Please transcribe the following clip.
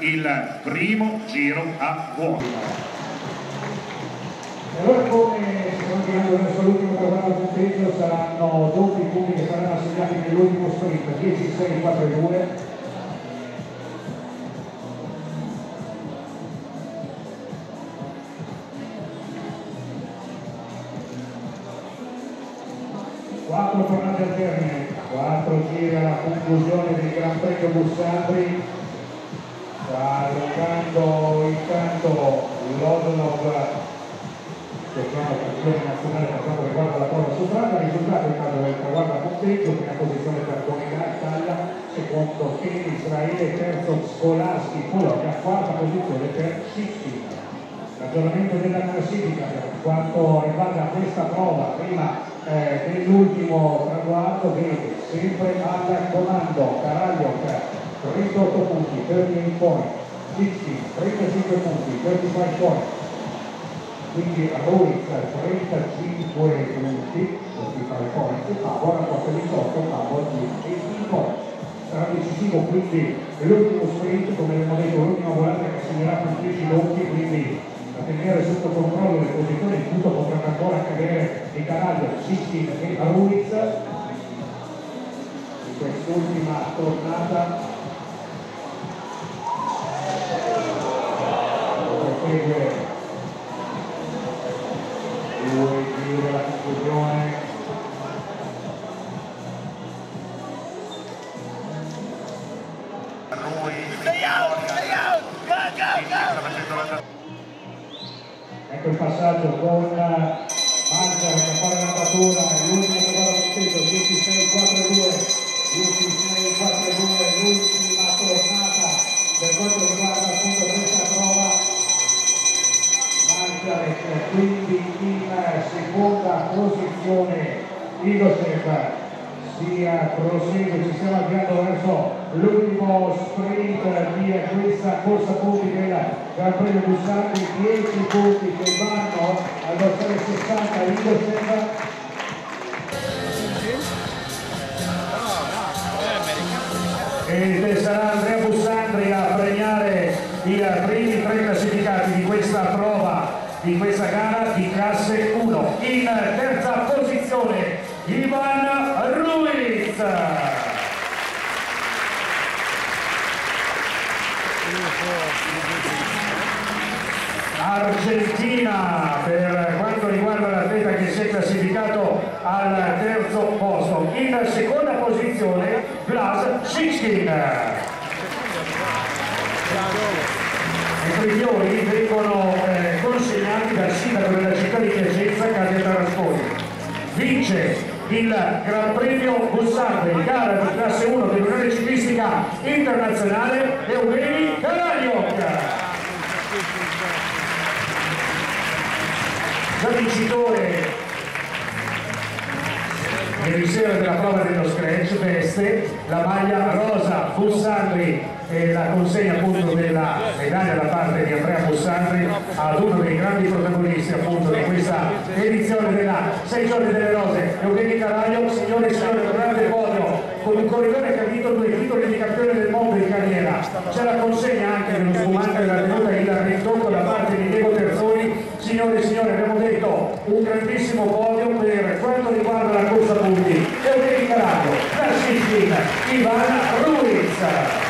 il primo giro a vuoto. Allora come stiamo girando verso l'ultimo traguardo punteggio saranno doppi punti che saranno assegnati nell'ultimo sprint 10, 6, 4 e 2 quattro tornate al termine, quattro giri alla conclusione del Gran Premio Bussandri, sta allungando intanto l'Odonov che è la campione nazionale per quanto riguarda la cosa su strada, risultato intanto del traguardo a punteggio, prima posizione per Bonina Italia, secondo Kevin Israele, terzo Scolaschi, Polonia, quarta posizione per Sixteen. L'aggiornamento della classifica per quanto riguarda questa prova, prima eh, dell'ultimo traguardo vede sempre al comando Caraglioc 38 punti, 38 point, 60, 35 punti, 35 point, quindi Ruiz 35 punti, 35 point, Pavo raccolta 18, Pavo 18 point. Sarà decisivo quindi l'ultimo sprint, come abbiamo detto, l'ultima volata che segnerà con 10 punti, quindi a tenere sotto controllo le posizioni, tutto potrebbe ancora accadere di Caraglio, Siskin e Ruiz in quest'ultima tornata. Prosegue due giri della conclusione? Ecco il passaggio con Mangia che fa la natura l'ultimo che va da punteggio 16 Mangiarek quindi in seconda posizione Igosev si prosegue, ci stiamo avviando verso l'ultimo sprint di questa corsa punti del Gran Premio Bussati, 10 punti che vanno al dorsale 60 Igosev e sarà Andrea Bussandri a premiare i primi tre classificati di questa prova di questa gara di classe 1 in terza posizione Ivan Ruiz. Argentina per quanto riguarda l'atleta che si è classificato al terzo posto. In seconda posizione Blas Sixkin i priori vince il Gran Premio Bussardi gara di classe 1 dell'Unione Ciclistica Internazionale Eugeni Caraglioc già vincitore ieri sera della prova dello scratch veste la maglia rosa Bussandri e la consegna appunto della medaglia da parte di Andrea Bussandri ad uno dei grandi protagonisti appunto di questa edizione 6 giorni delle rose. Eugenio Caraglio, signore e signori un grande podio con un corridore che ha vinto due titoli di campione del mondo in carriera. C'è la consegna anche dello spumante della tenuta il ritocco da parte di Diego Terzoni. Signore e signori abbiamo detto un grandissimo podio per quanto riguarda la corsa punti. Eugenio Caraglio, Franciskin, Ivan Ruiz